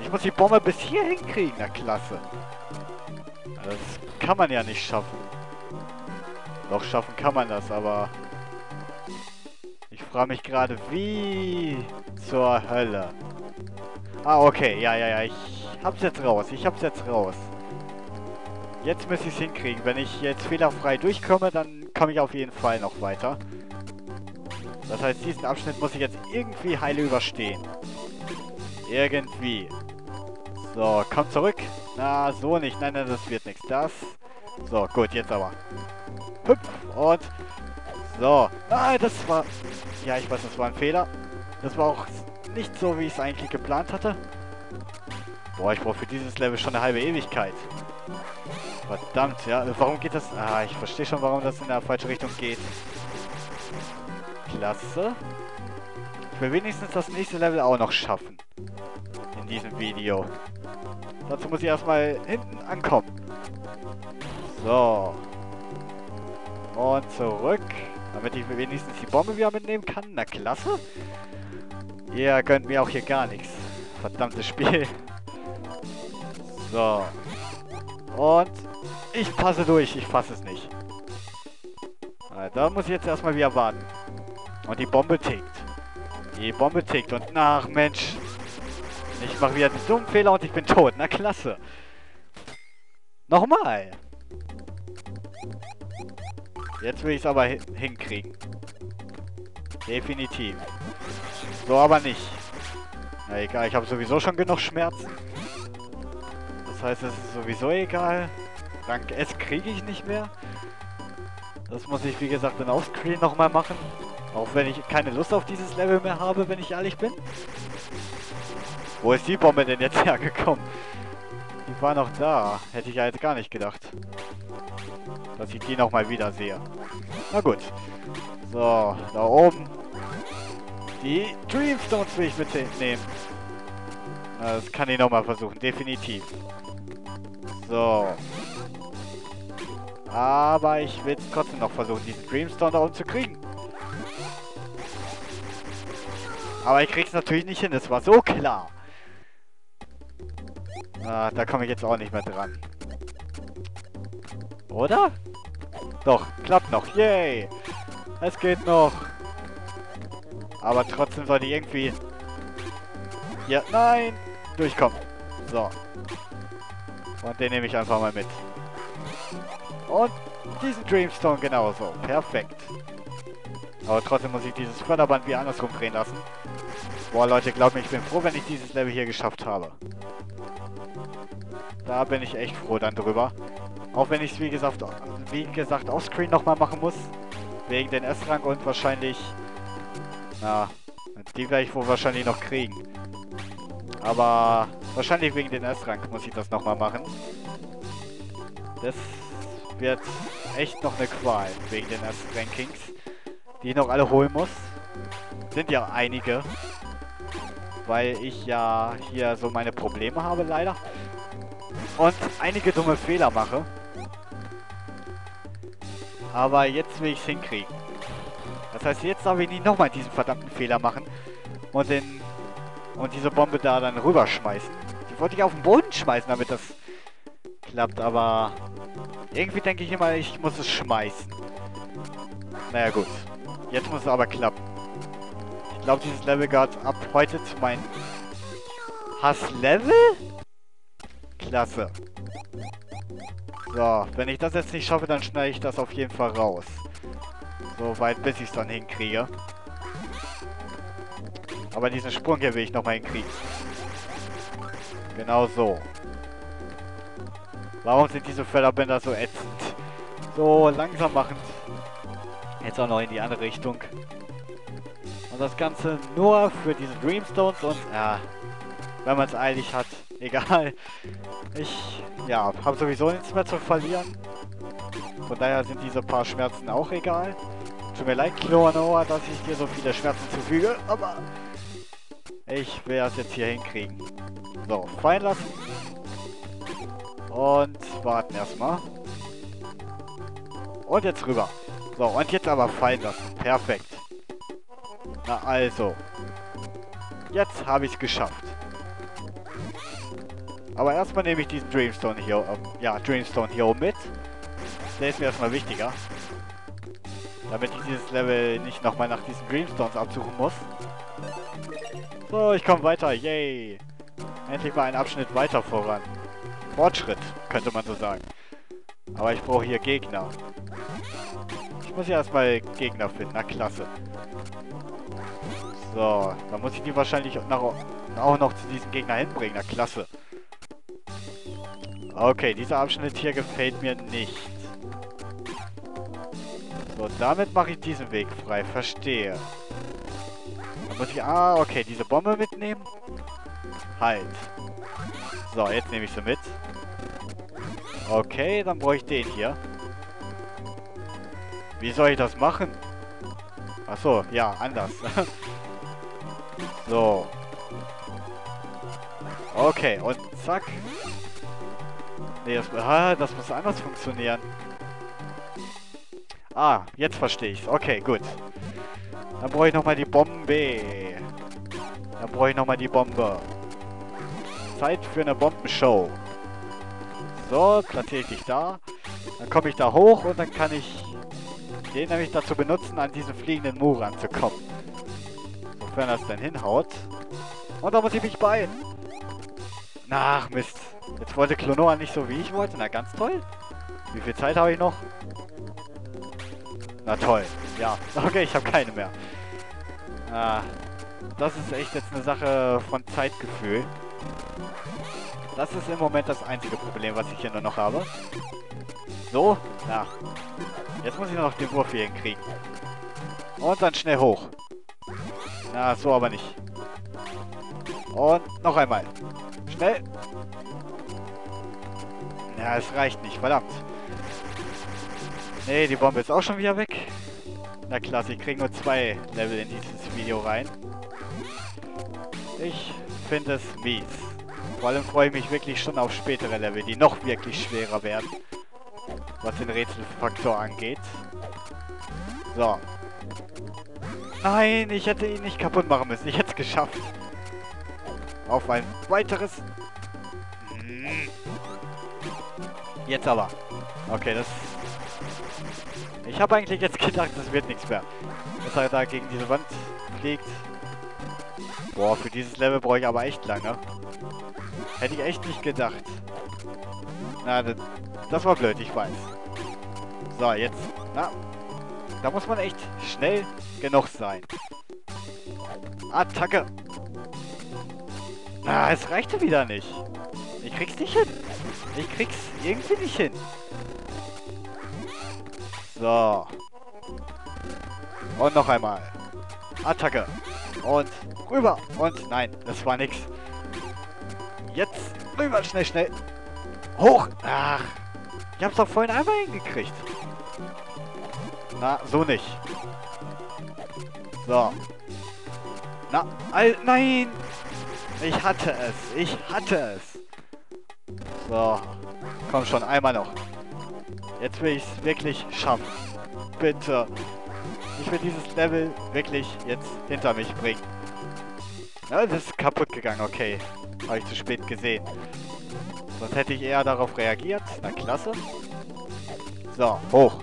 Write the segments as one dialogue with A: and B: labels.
A: Ich muss die Bombe bis hier hinkriegen. Na, klasse. Das kann man ja nicht schaffen. Doch, schaffen kann man das, aber... Ich frage mich gerade, wie zur Hölle. Ah, okay. Ja, ja, ja. Ich hab's jetzt raus. Ich hab's jetzt raus. Jetzt müsste ich es hinkriegen. Wenn ich jetzt fehlerfrei durchkomme, dann komme ich auf jeden Fall noch weiter. Das heißt, diesen Abschnitt muss ich jetzt irgendwie heile überstehen. Irgendwie. So, komm zurück. Na, so nicht. Nein, nein, das wird nichts. Das. So, gut, jetzt aber. Hüpf und... So. Ah, das war... Ja, ich weiß, das war ein Fehler. Das war auch nicht so, wie ich es eigentlich geplant hatte. Boah, ich brauche für dieses Level schon eine halbe Ewigkeit. Verdammt, ja. Warum geht das... Ah, ich verstehe schon, warum das in der falsche Richtung geht. Klasse. Ich will wenigstens das nächste Level auch noch schaffen. Diesem Video. Dazu muss ich erstmal hinten ankommen. So. Und zurück. Damit ich wenigstens die Bombe wieder mitnehmen kann. Na, klasse. Ihr gönnt mir auch hier gar nichts. Verdammtes Spiel. So. Und ich passe durch. Ich fasse es nicht. Da muss ich jetzt erstmal wieder warten. Und die Bombe tickt. Die Bombe tickt. Und ach Mensch. Ich mache wieder einen dummen Fehler und ich bin tot. Na klasse. Nochmal. Jetzt will ich es aber hinkriegen. Definitiv. So aber nicht. Na egal, ich habe sowieso schon genug Schmerzen. Das heißt, es ist sowieso egal. Rank S kriege ich nicht mehr. Das muss ich, wie gesagt, dann offscreen nochmal machen. Auch wenn ich keine Lust auf dieses Level mehr habe, wenn ich ehrlich bin. Wo ist die Bombe denn jetzt hergekommen? Die war noch da. Hätte ich ja jetzt gar nicht gedacht. Dass ich die nochmal wieder sehe. Na gut. So, da oben. Die Dreamstones will ich mitnehmen. Das kann ich nochmal versuchen, definitiv. So. Aber ich will trotzdem noch versuchen, diesen Dreamstone da unten zu kriegen. Aber ich krieg's natürlich nicht hin, das war so klar. Ah, da komme ich jetzt auch nicht mehr dran. Oder? Doch, klappt noch. Yay! Es geht noch. Aber trotzdem sollte ich irgendwie... Ja, nein! Durchkommen. So. Und den nehme ich einfach mal mit. Und diesen Dreamstone genauso. Perfekt. Aber trotzdem muss ich dieses Förderband wie andersrum drehen lassen. Boah, Leute, glaubt mir, ich bin froh, wenn ich dieses Level hier geschafft habe. Da bin ich echt froh dann drüber. Auch wenn ich es, wie gesagt, wie gesagt, offscreen nochmal machen muss. Wegen den S-Rang und wahrscheinlich... Na, die werde ich wohl wahrscheinlich noch kriegen. Aber wahrscheinlich wegen den S-Rang muss ich das nochmal machen. Das wird echt noch eine Qual wegen den S-Rankings, die ich noch alle holen muss. Sind ja einige. Weil ich ja hier so meine Probleme habe, leider. Und einige dumme Fehler mache. Aber jetzt will ich es hinkriegen. Das heißt, jetzt darf ich nicht nochmal diesen verdammten Fehler machen. Und den... Und diese Bombe da dann rüberschmeißen. Die wollte ich auf den Boden schmeißen, damit das klappt, aber... Irgendwie denke ich immer, ich muss es schmeißen. Naja, gut. Jetzt muss es aber klappen. Ich glaube, dieses Level gehört ab heute zu meinem Hasslevel? Klasse. So, wenn ich das jetzt nicht schaffe, dann schneide ich das auf jeden Fall raus. So weit, bis ich es dann hinkriege. Aber diesen Sprung hier will ich nochmal hinkriegen. Genau so. Warum sind diese Förderbänder so ätzend? So langsam machend. Jetzt auch noch in die andere Richtung. Und das Ganze nur für diese Dreamstones und, ja, wenn man es eilig hat, egal. Ich, ja, habe sowieso nichts mehr zu verlieren. Von daher sind diese paar Schmerzen auch egal. Tut mir leid, Kloanoa, dass ich dir so viele Schmerzen zufüge, aber ich will das jetzt hier hinkriegen. So, fallen lassen. Und warten erstmal. Und jetzt rüber. So, und jetzt aber fallen lassen. Perfekt. Na also. Jetzt habe ich es geschafft. Aber erstmal nehme ich diesen Dreamstone hier, ähm, ja, Dreamstone Hero mit. Der ist mir erstmal wichtiger. Damit ich dieses Level nicht nochmal nach diesen Dreamstones absuchen muss. So, ich komme weiter. Yay. Endlich mal einen Abschnitt weiter voran. Fortschritt, könnte man so sagen. Aber ich brauche hier Gegner. Ich muss ja erstmal Gegner finden. Na, klasse. So, dann muss ich die wahrscheinlich auch noch zu diesem Gegner hinbringen. Na, klasse. Okay, dieser Abschnitt hier gefällt mir nicht. So, damit mache ich diesen Weg frei. Verstehe. Dann muss ich... Ah, okay, diese Bombe mitnehmen. Halt. So, jetzt nehme ich sie mit. Okay, dann brauche ich den hier. Wie soll ich das machen? Achso, ja, anders. so. Okay, und zack. Nee, das, ah, das muss anders funktionieren. Ah, jetzt verstehe ich's. Okay, gut. Dann brauche ich nochmal die Bombe. Dann brauche ich nochmal die Bombe. Zeit für eine Bombenshow. So, platziere ich dich da. Dann komme ich da hoch und dann kann ich den nämlich dazu benutzen, an diesen fliegenden Mur ranzukommen. Sofern das denn hinhaut. Und da muss ich mich beeilen. Ach, Mist. Jetzt wollte Klonoa nicht so, wie ich wollte. Na, ganz toll. Wie viel Zeit habe ich noch? Na toll. Ja, okay, ich habe keine mehr. Ah, das ist echt jetzt eine Sache von Zeitgefühl. Das ist im Moment das einzige Problem, was ich hier nur noch habe. So, na. Jetzt muss ich noch den Wurf hier hinkriegen. Und dann schnell hoch. Na, so aber nicht. Und noch einmal. Schnell. Ja, es reicht nicht, verdammt. Nee, die Bombe ist auch schon wieder weg. Na klasse, ich kriege nur zwei Level in dieses Video rein. Ich finde es mies. Vor allem freue ich mich wirklich schon auf spätere Level, die noch wirklich schwerer werden. Was den Rätselfaktor angeht. So. Nein, ich hätte ihn nicht kaputt machen müssen. Ich hätte es geschafft. Auf ein weiteres. Jetzt aber. Okay, das... Ich habe eigentlich jetzt gedacht, das wird nichts mehr. Dass er da gegen diese Wand fliegt. Boah, für dieses Level brauche ich aber echt lange. Hätte ich echt nicht gedacht. Na, das war blöd, ich weiß. So, jetzt. Na, da muss man echt schnell genug sein. Attacke. Na, es reichte wieder nicht. Ich krieg's nicht hin. Ich krieg's irgendwie nicht hin. So. Und noch einmal. Attacke. Und rüber. Und nein, das war nix. Jetzt rüber, schnell, schnell. Hoch. Ach. Ich hab's doch vorhin einmal hingekriegt. Na, so nicht. So. Na, all, nein. Ich hatte es. Ich hatte es. So. Komm schon, einmal noch. Jetzt will ich es wirklich schaffen. Bitte. Ich will dieses Level wirklich jetzt hinter mich bringen. Ja, das ist kaputt gegangen, okay. Habe ich zu spät gesehen. Sonst hätte ich eher darauf reagiert. Na, klasse. So, hoch.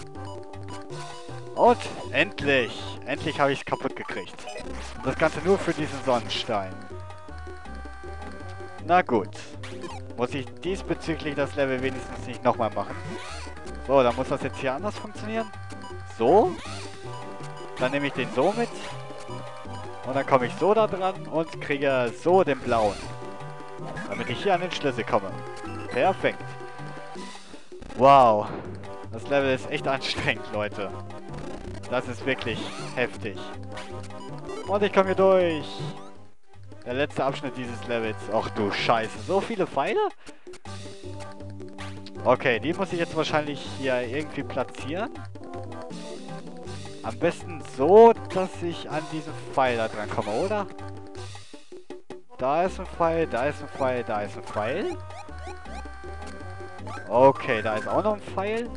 A: Und endlich. Endlich habe ich es kaputt gekriegt. Und das Ganze nur für diesen Sonnenstein. Na gut. Muss ich diesbezüglich das Level wenigstens nicht nochmal machen. So, dann muss das jetzt hier anders funktionieren. So. Dann nehme ich den so mit. Und dann komme ich so da dran und kriege so den blauen. Damit ich hier an den Schlüssel komme. Perfekt. Wow. Das Level ist echt anstrengend, Leute. Das ist wirklich heftig. Und ich komme hier durch. Der letzte Abschnitt dieses Levels. Ach du Scheiße. So viele Pfeile? Okay, die muss ich jetzt wahrscheinlich hier irgendwie platzieren. Am besten so, dass ich an diesen Pfeil da dran komme, oder? Da ist ein Pfeil, da ist ein Pfeil, da ist ein Pfeil. Okay, da ist auch noch ein Pfeil.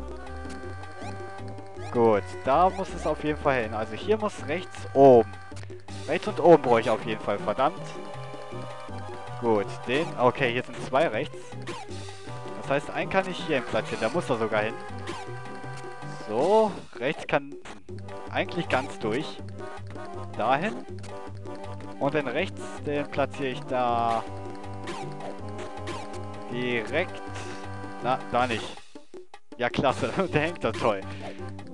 A: Gut, da muss es auf jeden Fall hin. Also hier muss rechts oben. Rechts und oben brauche ich auf jeden Fall, verdammt. Gut, den... Okay, hier sind zwei rechts. Das heißt, einen kann ich hier platzieren. Da muss er sogar hin. So, rechts kann eigentlich ganz durch. Dahin. Und den rechts, den platziere ich da direkt... Na, da nicht. Ja, klasse. Der hängt da toll.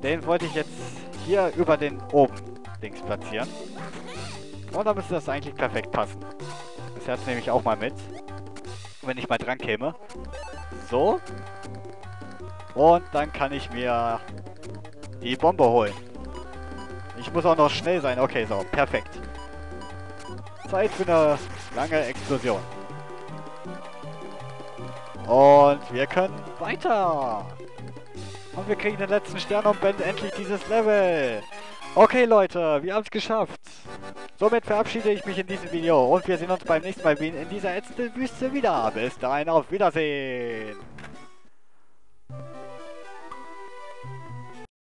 A: Den wollte ich jetzt hier über den oben links platzieren. Und dann müsste das eigentlich perfekt passen. Das Herz nehme ich auch mal mit. Wenn ich mal dran käme. So. Und dann kann ich mir die Bombe holen. Ich muss auch noch schnell sein. Okay, so. Perfekt. Zeit für eine lange Explosion. Und wir können weiter. Und wir kriegen den letzten Stern und beenden endlich dieses Level. Okay, Leute, wir haben es geschafft. Somit verabschiede ich mich in diesem Video und wir sehen uns beim nächsten Mal in dieser ätzenden Wüste wieder. Bis dahin, auf Wiedersehen.